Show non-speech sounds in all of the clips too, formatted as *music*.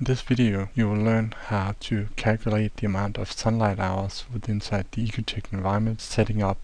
In this video you will learn how to calculate the amount of sunlight hours within inside the Ecotect environment, setting up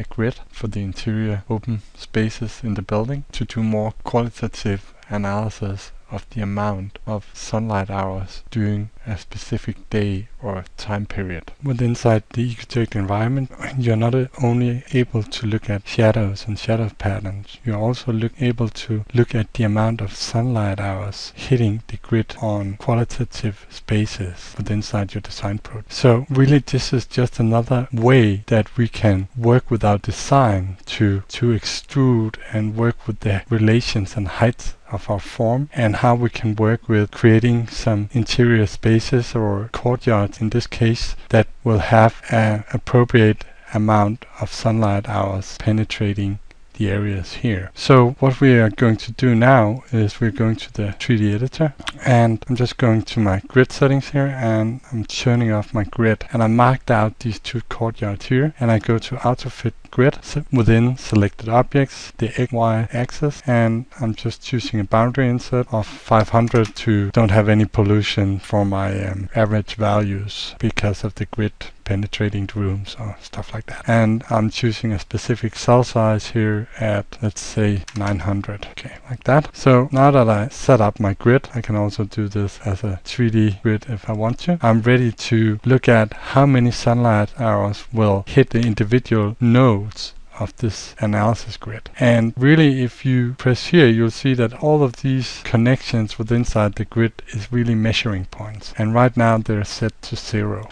a grid for the interior open spaces in the building to do more qualitative analysis of the amount of sunlight hours during a specific day or time period. Within inside the Ecotect environment, you're not only able to look at shadows and shadow patterns, you're also look, able to look at the amount of sunlight hours hitting the grid on qualitative spaces within inside your design project. So really this is just another way that we can work with our design to, to extrude and work with the relations and heights of our form and how we can work with creating some interior spaces or courtyards in this case that will have an appropriate amount of sunlight hours penetrating the areas here. So what we are going to do now is we're going to the 3D editor and I'm just going to my grid settings here and I'm turning off my grid and I marked out these two courtyards here and I go to AutoFit grid within selected objects, the XY axis, and I'm just choosing a boundary insert of 500 to don't have any pollution for my um, average values because of the grid penetrating the rooms or stuff like that. And I'm choosing a specific cell size here at, let's say, 900. Okay, like that. So now that I set up my grid, I can also do this as a 3D grid if I want to. I'm ready to look at how many sunlight hours will hit the individual node nodes of this analysis grid. And really, if you press here, you'll see that all of these connections within inside the grid is really measuring points. And right now they're set to zero.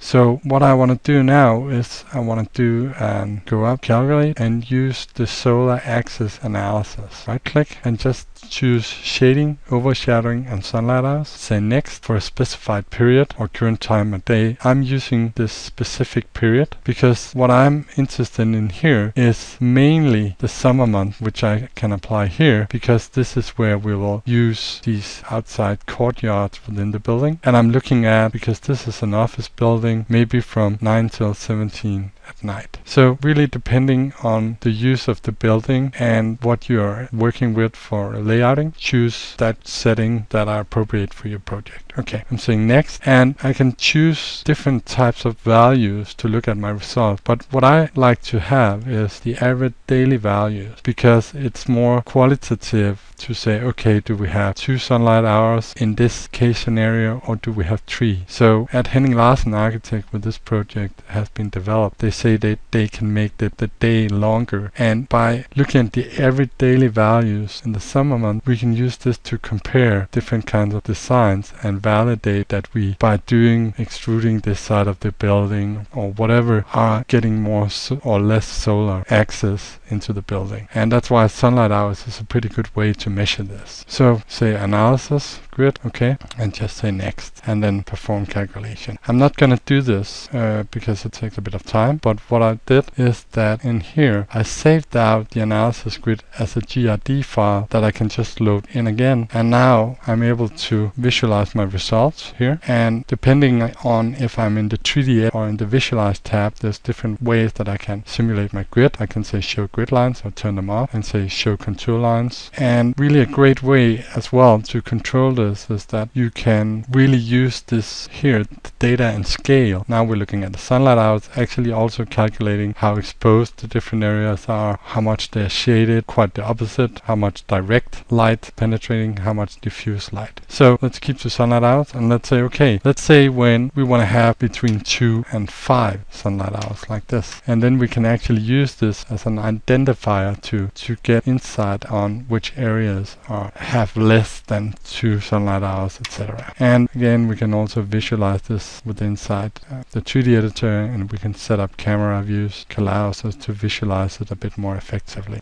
So what I want to do now is I want to do and go up, calculate, and use the solar access analysis. Right click and just choose shading, overshadowing, and sunlight hours. Say next for a specified period or current time of day. I'm using this specific period because what I'm interested in here is mainly the summer month, which I can apply here because this is where we will use these outside courtyards within the building. And I'm looking at, because this is an office building, maybe from 9 till 17 at night. So really depending on the use of the building and what you're working with for layouting, choose that setting that are appropriate for your project. Okay, I'm saying next and I can choose different types of values to look at my result. But what I like to have is the average daily values because it's more qualitative to say, okay, do we have two sunlight hours in this case scenario or do we have three? So at Henning Larsen Architect with this project has been developed, they say that they can make the, the day longer. And by looking at the average daily values in the summer month, we can use this to compare different kinds of designs and validate that we, by doing extruding this side of the building or whatever, are getting more so or less solar access into the building. And that's why sunlight hours is a pretty good way to measure this. So say analysis grid, okay, and just say next and then perform calculation. I'm not going to do this uh, because it takes a bit of time, but what I did is that in here I saved out the analysis grid as a GRD file that I can just load in again. And now I'm able to visualize my results here. And depending on if I'm in the 3D or in the visualize tab, there's different ways that I can simulate my grid. I can say show grid lines or turn them off and say show contour lines. And really a great way as well to control this is that you can really use this here, the data and scale. Now we're looking at the sunlight hours, actually also calculating how exposed the different areas are, how much they're shaded, quite the opposite, how much direct light penetrating, how much diffuse light. So let's keep the sunlight hours and let's say, okay, let's say when we want to have between two and five sunlight hours like this. And then we can actually use this as an identifier to, to get insight on which areas are have less than two sunlight hours, etc. And again, we can also visualize this with inside uh, the 3D editor and we can set up camera views, allows us to visualize it a bit more effectively.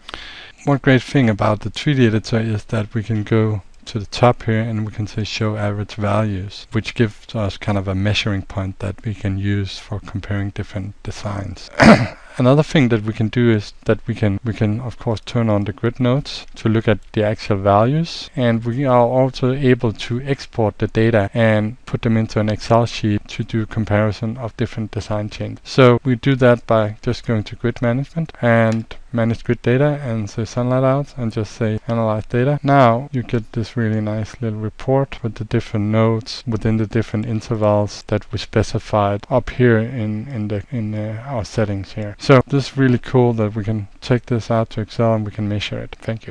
One great thing about the 3D editor is that we can go to the top here and we can say show average values which gives us kind of a measuring point that we can use for comparing different designs. *coughs* Another thing that we can do is that we can we can of course turn on the grid nodes to look at the actual values and we are also able to export the data and put them into an Excel sheet to do comparison of different design chains. So we do that by just going to grid management and manage grid data and say sunlight out and just say analyze data. Now you get this really nice little report with the different nodes within the different intervals that we specified up here in, in, the, in the, our settings here. So this is really cool that we can take this out to Excel and we can measure it. Thank you.